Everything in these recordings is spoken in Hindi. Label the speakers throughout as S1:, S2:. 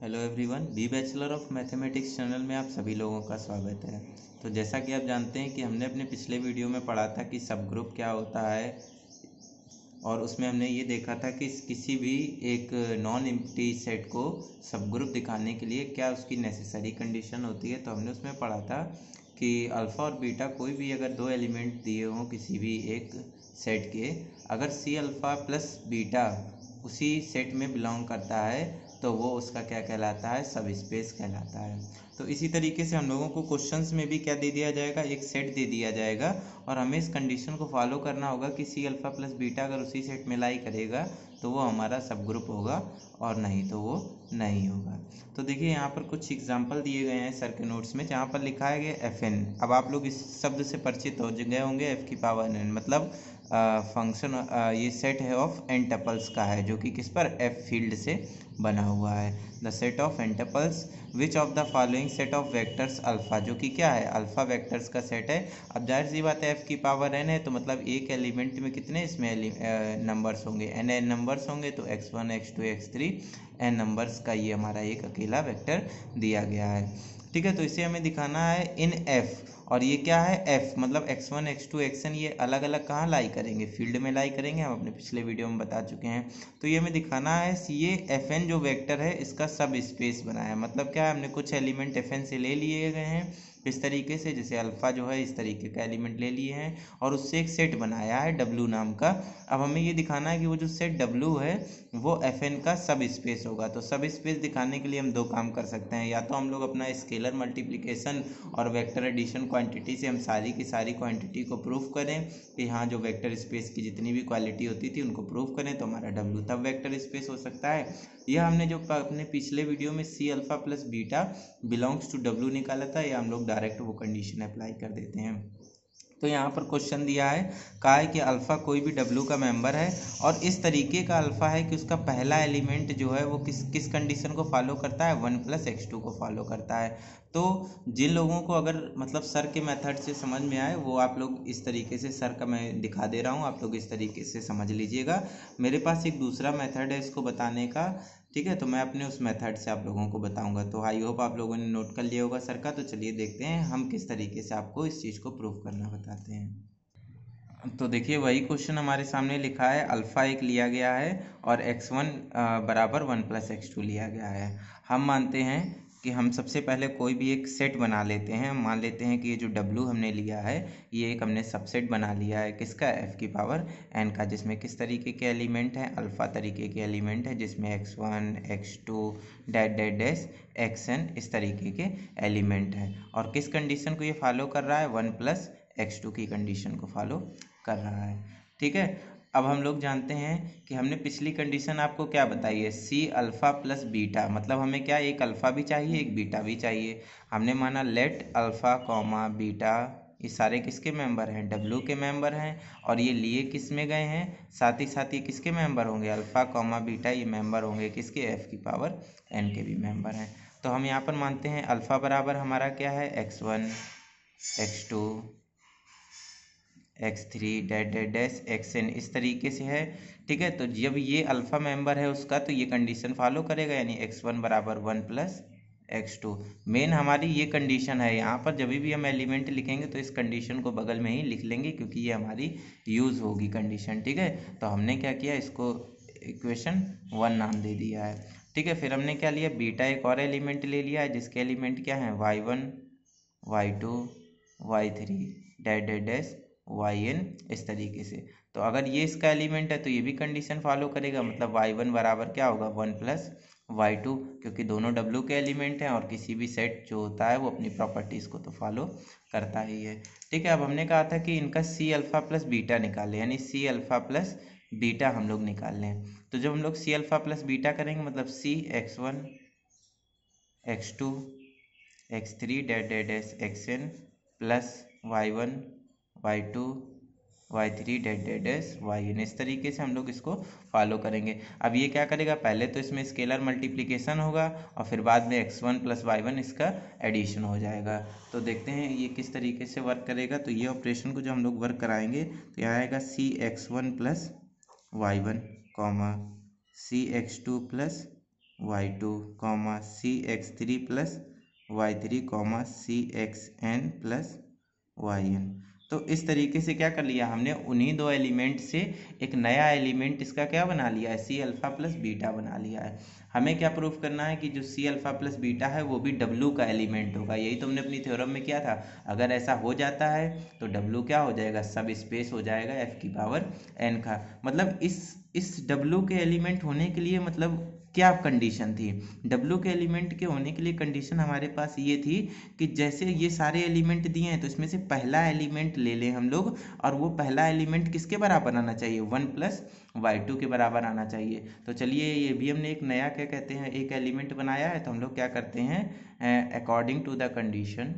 S1: Hello everyone B bachelor of mathematics channel में आप सभी लोगों का स्वागत है। तो जैसा कि आप जानते हैं कि हमने अपने पिछले वीडियो में पढ़ा था कि सब ग्रुप क्या होता है, और उसमें हमने ये देखा था कि किसी भी एक नॉन एम्प्टी सेट को सब ग्रुप दिखाने के लिए क्या उसकी नेसेसरी कंडीशन होती है तो हमने उसमें पढ़ा था कि अल्फ़ा और बीटा कोई भी अगर दो एलिमेंट दिए हों किसी भी एक सेट के, अगर सी अल्फ़ा प्लस बीटा उसी सेट में बिलोंग करता है तो वो उसका क्या कहलाता है? सब स्पेस कहलाता है। तो इसी तरीके से हम लोगों को क्वेश्चंस में भी क्या दे दिया जाएगा? एक सेट दे दिया जाएगा। और हमें इस कंडीशन को फॉलो करना होगा कि सी अल्फ़ा प्लस बीटा अगर उसी सेट में लाई करेगा तो वो हमारा सब ग्रुप होगा। और नहीं तो वो नहीं होगा। तो देखिए, यहाँ पर कुछ एग्ज़ाम्पल दिए गए हैं सर के नोट्स में, जहाँ पर लिखा है कि एफ़ एन अब आप लोग इस शब्द से परिचित हो गए होंगे एफ़ की पावर एन मतलब फ़ंक्शन ये सेट है ऑफ़ एन टपल्स का है, जो कि किस पर? एफ़ फ़ील्ड से बना हुआ है। The set of n tuples which of the following set of vectors alpha जो कि क्या है? अल्फ़ा वेक्टर्स का सेट है। अब ज़ाहिर सी बात है एफ़ की पावर एन है तो मतलब एक एलिमेंट में कितने इसमें नंबर्स होंगे? एन एन नंबर्स होंगे तो X one X two X three N numbers का ये हमारा एक अकेला वेक्टर दिया गया है। ठीक है तो इसे हमें दिखाना है इन एफ़ और ये क्या है? एफ़ मतलब X one X two X N ये अलग अलग कहाँ लाई करेंगे? फ़ील्ड में लाई करेंगे, हम अपने पिछले वीडियो में बता चुके हैं। तो ये हमें दिखाना है ये एफ़ एन जो वेक्टर है, इसका सब स्पेस बनाया मतलब क्या है? हमने कुछ एलिमेंट एफ़ एन से ले लिए गए हैं। इस तरीके से जैसे अल्फ़ा जो है इस तरीके का एलिमेंट ले लिए हैं और उससे एक सेट बनाया है डब्लू नाम का। अब हमें ये दिखाना है कि वो जो सेट डब्लू है, वो एफ़ एन का सब स्पेस होगा। तो सब स्पेस दिखाने के लिए हम दो काम कर सकते हैं। या तो हम लोग अपना स्केलर मल्टीप्लिकेशन और वेक्टर एडिशन क्वांटिटी से हम सारी की सारी क्वांटिटी को प्रूफ करें कि हाँ जो वेक्टर स्पेस की जितनी भी क्वालिटी होती थी, उनको प्रूफ करें तो हमारा डब्लू तब वेक्टर स्पेस हो सकता है। यह हमने जो अपने पिछले वीडियो में C alpha plus beta belongs to W निकाला था यह हम लोग डायरेक्ट वो कंडीशन अप्लाई कर देते हैं। तो यहाँ पर क्वेश्चन दिया है कहा है कि अल्फ़ा कोई भी डब्लू का मेंबर है और इस तरीके का अल्फ़ा है कि उसका पहला एलिमेंट जो है वो किस किस कंडीशन को फॉलो करता है? वन प्लस एक्स टू को फॉलो करता है। तो जिन लोगों को अगर मतलब सर के मेथड से समझ में आए वो आप लोग इस तरीके से सर का मैं दिखा दे रहा हूँ आप लोग इस तरीके से समझ लीजिएगा। मेरे पास एक दूसरा मेथड है इसको बताने का ठीक है? तो मैं अपने उस मेथड से आप लोगों को बताऊँगा। तो आई होप आप लोगों ने नोट कर लिया होगा सर का तो चलिए देखते हैं हम किस तरीके से आपको इस चीज़ को प्रूव करना बताते हैं। तो देखिए, वही क्वेश्चन हमारे सामने लिखा है। अल्फ़ा एक लिया गया है और एक्स वन बराबर वन प्लस एक्स टू लिया गया है। हम मानते हैं कि हम सबसे पहले कोई भी एक सेट बना लेते हैं। मान लेते हैं कि ये जो डब्लू हमने लिया है, ये एक हमने सबसेट बना लिया है। किसका? एफ़ की पावर एन का, जिसमें किस तरीके के एलिमेंट हैं? अल्फ़ा तरीके के एलिमेंट है, जिसमें X one X two dot dot dash X इस तरीके के एलिमेंट हैं। और किस कंडीशन को ये फॉलो कर रहा है? वन प्लस एक्स टू की कंडीशन को फॉलो कर रहा है। ठीक है? अब हम लोग जानते हैं कि हमने पिछली कंडीशन आपको क्या बताई है? सी अल्फ़ा प्लस बीटा मतलब हमें क्या एक अल्फ़ा भी चाहिए, एक बीटा भी चाहिए? हमने माना लेट अल्फ़ा कॉमा बीटा ये सारे किसके मेंबर हैं? डब्लू के मेंबर हैं। और ये लिए किसमें गए हैं? साथ ही साथ ये किसके मेंबर होंगे? अल्फ़ा कॉमा बीटा ये मेंबर होंगे किसके? एफ़ की पावर एन के भी मेंबर हैं। तो हम यहाँ पर मानते हैं अल्फ़ा बराबर हमारा क्या है? X one X two X three dot dot dash X N इस तरीके से है। ठीक है? तो जब ये अल्फ़ा मेंबर है उसका तो ये कंडीशन फॉलो करेगा, यानी एक्स वन बराबर one plus X two main हमारी ये कंडीशन है। यहाँ पर जब भी हम एलिमेंट लिखेंगे तो इस कंडीशन को बगल में ही लिख लेंगे, क्योंकि ये हमारी यूज़ होगी कंडीशन ठीक है? तो हमने क्या किया? इसको इक्वेशन वन नाम दे दिया है। ठीक है? फिर हमने क्या लिया? बीटा एक और एलिमेंट ले लिया है, जिसके एलिमेंट क्या है? Y one Y two Y three dot dot dash Y N इस तरीके से। तो अगर ये इसका एलिमेंट है तो ये भी कंडीशन फॉलो करेगा। मतलब वाई वन बराबर क्या होगा? वन प्लस वाई टू क्योंकि दोनों डब्ल्यू के एलिमेंट हैं और किसी भी सेट जो होता है, वो अपनी प्रॉपर्टीज़ को तो फॉलो करता ही है। ठीक है, अब हमने कहा था कि इनका सी अल्फ़ा प्लस बीटा निकालें, यानी सी अल्फ़ा प्लस बीटा हम लोग निकाल लें। तो जब हम लोग सी अल्फ़ा प्लस बीटा करेंगे मतलब C X one X two X three dot dot S X N plus Y one Y two Y three dot dot S Y N इस तरीके से हम लोग इसको फॉलो करेंगे। अब ये क्या करेगा? पहले तो इसमें स्केलर मल्टीप्लिकेशन होगा और फिर बाद में X one plus Y one इसका एडिशन हो जाएगा। तो देखते हैं ये किस तरीके से वर्क करेगा। तो ये ऑपरेशन को जो हम लोग वर्क कराएँगे तो यहाँ आएगा C X one plus Y one comma C X two plus Y two comma C X three plus Y three comma C X N plus Y N तो इस तरीके से क्या कर लिया हमने? उन्हीं दो एलिमेंट से एक नया एलिमेंट इसका क्या बना लिया है? सी अल्फ़ा प्लस बीटा बना लिया है। हमें क्या प्रूफ करना है कि जो सी अल्फ़ा प्लस बीटा है, वो भी डब्लू का एलिमेंट होगा? यही तो हमने अपनी थ्योरम में किया था। अगर ऐसा हो जाता है तो डब्लू क्या हो जाएगा? सब स्पेस हो जाएगा एफ़ की पावर एन का। मतलब इस इस डब्लू के एलिमेंट होने के लिए मतलब क्या कंडीशन थी? डब्लू के एलिमेंट के होने के लिए कंडीशन हमारे पास ये थी कि जैसे ये सारे एलिमेंट दिए हैं तो इसमें से पहला एलिमेंट ले लें हम लोग, और वो पहला एलिमेंट किसके बराबर आना चाहिए? वन प्लस वाई टू के बराबर आना चाहिए। तो चलिए, ये भी हमने एक नया क्या कहते हैं, एक एलिमेंट बनाया है तो हम लोग क्या करते हैं according to the condition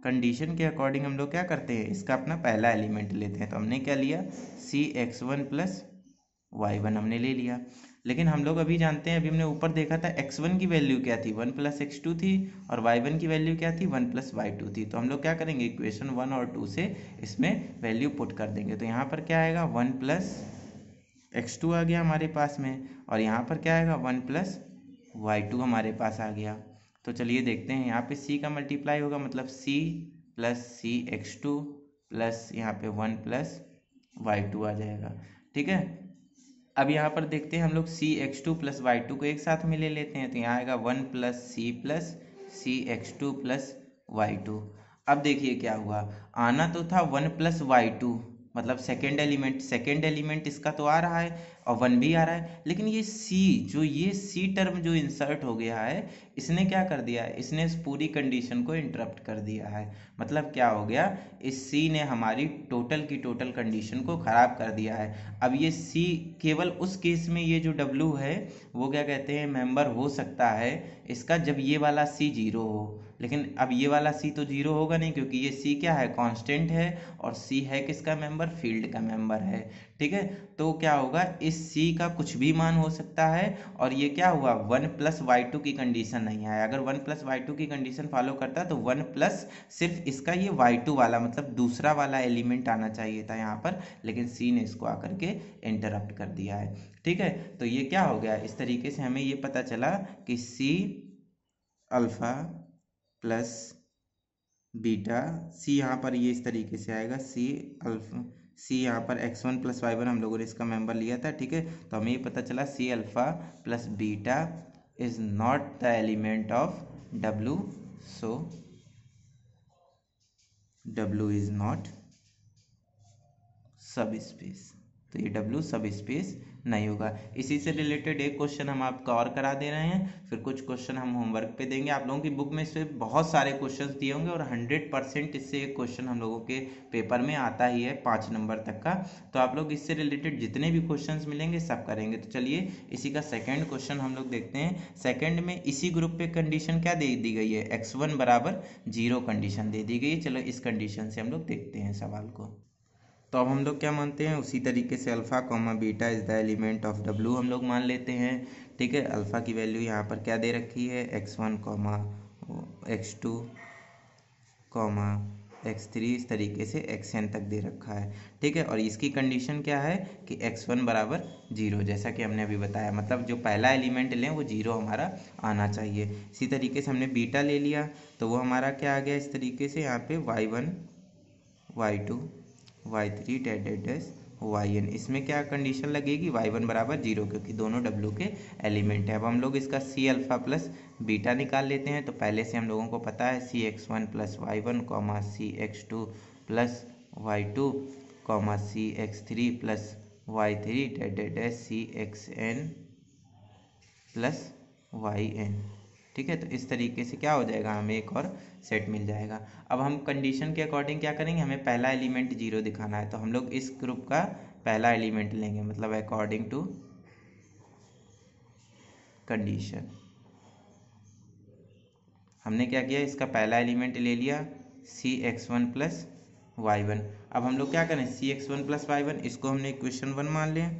S1: condition के अकॉर्डिंग हम लोग क्या करते हैं? इसका अपना पहला एलिमेंट लेते हैं। तो हमने क्या लिया? C X one plus Y one हमने ले लिया। लेकिन हम लोग अभी जानते हैं, अभी हमने ऊपर देखा था एक्स वन की वैल्यू क्या थी? वन प्लस एक्स टू थी और वाई वन की वैल्यू क्या थी? वन प्लस वाई टू थी। तो हम लोग क्या करेंगे? इक्वेशन वन और टू से इसमें वैल्यू पुट कर देंगे। तो यहाँ पर क्या आएगा? वन प्लस एक्स टू आ गया हमारे पास में और यहाँ पर क्या आएगा? वन प्लस वाई टू हमारे पास आ गया। तो चलिए देखते हैं, यहाँ पे c का मल्टीप्लाई होगा मतलब c plus C X two plus यहाँ पे वन प्लस वाई टू आ जाएगा, ठीक है? अब यहाँ पर देखते हैं, हम लोग C X two plus Y two को एक साथ में ले लेते हैं तो यहाँ आएगा one plus C plus C X two plus Y two अब देखिए क्या हुआ, आना तो था वन प्लस वाई टू मतलब सेकेंड एलिमेंट सेकेंड एलिमेंट इसका तो आ रहा है और वन भी आ रहा है। लेकिन ये सी जो ये सी टर्म जो इंसर्ट हो गया है, इसने क्या कर दिया है? इसने इस पूरी कंडीशन को इंटरप्ट कर दिया है। मतलब क्या हो गया? इस सी ने हमारी टोटल की टोटल कंडीशन को ख़राब कर दिया है। अब ये सी केवल उस केस में ये जो डब्लू है, वो क्या कहते हैं? मेंबर हो सकता है। इसका जब ये वाला सी ज़ीरो हो लेकिन अब ये वाला सी तो ज़ीरो होगा नहीं, क्योंकि ये सी क्या है? कांस्टेंट है, और सी है किसका मेंबर फ़ील्ड का मेंबर है। ठीक है? तो क्या होगा? इस सी का कुछ भी मान हो सकता है, और ये क्या हुआ? वन प्लस वाई टू की कंडीशन नहीं आया। अगर वन प्लस वाई टू की कंडीशन फॉलो करता तो वन प्लस सिर्फ़ इसका ये वाई टू वाला मतलब दूसरा वाला एलिमेंट आना चाहिए था यहाँ पर, लेकिन सी ने इसको आकर के इंटरप्ट कर दिया है। ठीक है? तो ये क्या हो गया? इस तरीके से हमें ये पता चला कि C alpha plus beta C यहाँ पर ये इस तरीके से आएगा, सी अल्फ़ा, सी यहाँ पर X one plus Y one, हम लोगों ने इसका मेंबर लिया था, ठीक है? तो हमें ये पता चला, C alpha plus beta is not the element of W, so W is not subspace तो ये डब्लू सब स्पेस नहीं होगा। इसी से रिलेटेड एक क्वेश्चन हम आपका और करा दे रहे हैं। फिर कुछ क्वेश्चन हम होमवर्क पे देंगे। आप लोगों की बुक में से बहुत सारे क्वेश्चंस दिए होंगे और हंड्रेड परसेंट इससे एक क्वेश्चन हम लोगों के पेपर में आता ही है पाँच नंबर तक का। तो आप लोग इससे रिलेटेड जितने भी क्वेश्चन मिलेंगे सब करेंगे। तो चलिए इसी का सेकेंड क्वेश्चन हम लोग देखते हैं। सेकेंड में इसी ग्रुप पे कंडीशन क्या दे दी गई है? एक्स वन बराबर ज़ीरो कंडीशन दे दी गई है। चलो इस कंडीशन से हम लोग देखते हैं सवाल को। तो अब हम लोग क्या मानते हैं? उसी तरीके से alpha comma beta is the element of W हम लोग मान लेते हैं। ठीक है? अल्फ़ा की वैल्यू यहाँ पर क्या दे रखी है? X one comma X two comma X three इस तरीके से एक्स एन तक दे रखा है। ठीक है? और इसकी कंडीशन क्या है? कि एक्स वन बराबर ज़ीरो जैसा कि हमने अभी बताया। मतलब जो पहला एलिमेंट लें, वो ज़ीरो हमारा आना चाहिए। इसी तरीके से हमने बीटा ले लिया। तो वो हमारा क्या आ गया? इस तरीके से यहाँ पे Y one Y two Y three dot dot dash Y N इसमें क्या कंडीशन लगेगी? वाई वन बराबर ज़ीरो क्योंकि दोनों डब्ल्यू के एलिमेंट है। अब हम लोग इसका सी अल्फ़ा प्लस बीटा निकाल लेते हैं। तो पहले से हम लोगों को पता है C X one plus Y one comma C X two plus Y two comma C X three plus Y three dot dot dash C X N plus Y N ठीक है? तो इस तरीके से क्या हो जाएगा? हमें एक और सेट मिल जाएगा। अब हम कंडीशन के अकॉर्डिंग क्या करेंगे? हमें पहला एलिमेंट ज़ीरो दिखाना है। तो हम लोग इस ग्रुप का पहला एलिमेंट लेंगे मतलब अकॉर्डिंग टू कंडीशन हमने क्या किया? इसका पहला एलिमेंट ले लिया C X one plus Y one अब हम लोग क्या करें? C X one plus Y one इसको हमने इक्वेशन वन मान लिया।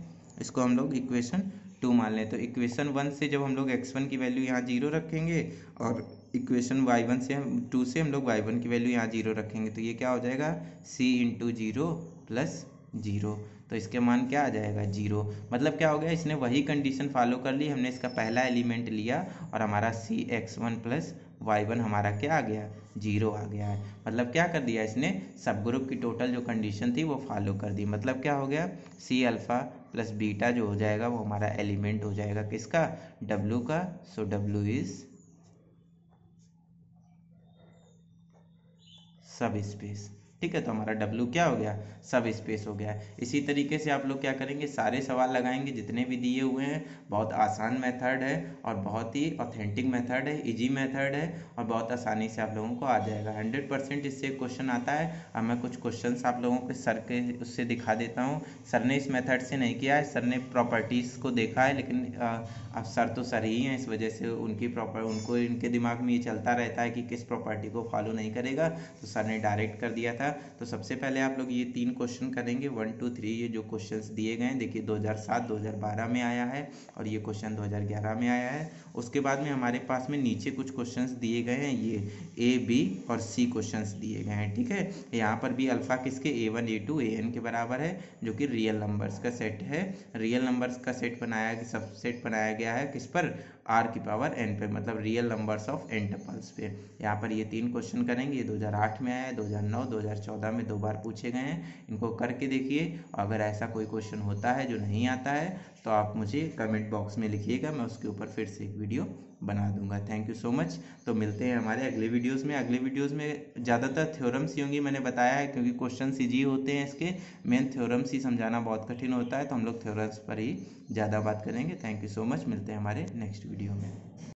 S1: इसको हम लोग इक्वेशन टू मान लें तो इक्वेशन वन से जब हम लोग एक्स वन की वैल्यू यहाँ ज़ीरो रखेंगे और इक्वेशन वाई वन से हम टू से हम लोग वाई वन की वैल्यू यहाँ ज़ीरो रखेंगे तो ये क्या हो जाएगा? C into zero plus zero तो इसके मान क्या आ जाएगा? ज़ीरो मतलब क्या हो गया? इसने वही कंडीशन फॉलो कर ली, हमने इसका पहला एलिमेंट लिया और हमारा C X one plus Y one हमारा क्या आ गया? ज़ीरो आ गया है। मतलब क्या कर दिया इसने? सब ग्रुप की टोटल जो कंडीशन थी वो फॉलो कर दी। मतलब क्या हो गया? सी अल्फ़ा प्लस बीटा जो हो जाएगा वो हमारा एलिमेंट हो जाएगा किसका? डब्लू का। So W is subspace ठीक है तो हमारा डब्लू क्या हो गया? सब स्पेस हो गया। इसी तरीके से आप लोग क्या करेंगे? सारे सवाल लगाएँगे, जितने भी दिए हुए हैं। बहुत आसान मेथड है और बहुत ही ऑथेंटिक मेथड है इजी मेथड है और बहुत आसानी से आप लोगों को आ जाएगा। हंड्रेड परसेंट इससे क्वेश्चन आता है। अब मैं कुछ क्वेश्चन आप लोगों के सर के, उससे दिखा देता हूँ। सर ने इस मेथड से नहीं किया है। सर ने प्रॉपर्टीज़ को देखा है, लेकिन अब सर तो सर ही हैं, इस वजह से उनकी प्रॉपर उनको, इनके दिमाग में ये चलता रहता है कि किस प्रॉपर्टी को फॉलो नहीं करेगा। तो सर ने डायरेक्ट कर दिया था। तो सबसे पहले आप लोग ये तीन क्वेश्चन करेंगे। वन टू थ्री ये जो क्वेश्चन दिए गए हैं, देखिए 2007 2012 में आया है और ये क्वेश्चन 2011 में आया है। उसके बाद में हमारे पास में नीचे कुछ क्वेश्चन दिए गए हैं। ये ए बी और सी क्वेश्चन दिए गए हैं, ठीक है? यहाँ पर भी अल्फ़ा किसके? A one A two A N के बराबर है, जो कि रियल नंबर्स का सेट है। रियल नंबर्स का सेट बनाया सब सेट बनाया गया है किस पर? आर की पावर एन पे मतलब real numbers of N tuples पे। यहाँ पर ये तीन क्वेश्चन करेंगे। ये 2008 में आया है 2009 2014 में दो बार पूछे गए हैं। इनको करके देखिए। अगर ऐसा कोई क्वेश्चन होता है जो नहीं आता है तो आप मुझे कमेंट बॉक्स में लिखिएगा। मैं उसके ऊपर फिर से एक वीडियो बना दूँगा। थैंक यू सो मच तो मिलते हैं हमारे अगले वीडियोस में। अगले वीडियोस में ज़्यादातर थ्योरम्स ही होंगी, मैंने बताया है, क्योंकि क्वेश्चन ईजी होते हैं इसके। मेन थ्योरम्स ही समझाना बहुत कठिन होता है तो हम लोग थ्योरम्स पर ही ज़्यादा बात करेंगे। थैंक यू सो मच मिलते हैं हमारे नेक्स्ट वीडियो में।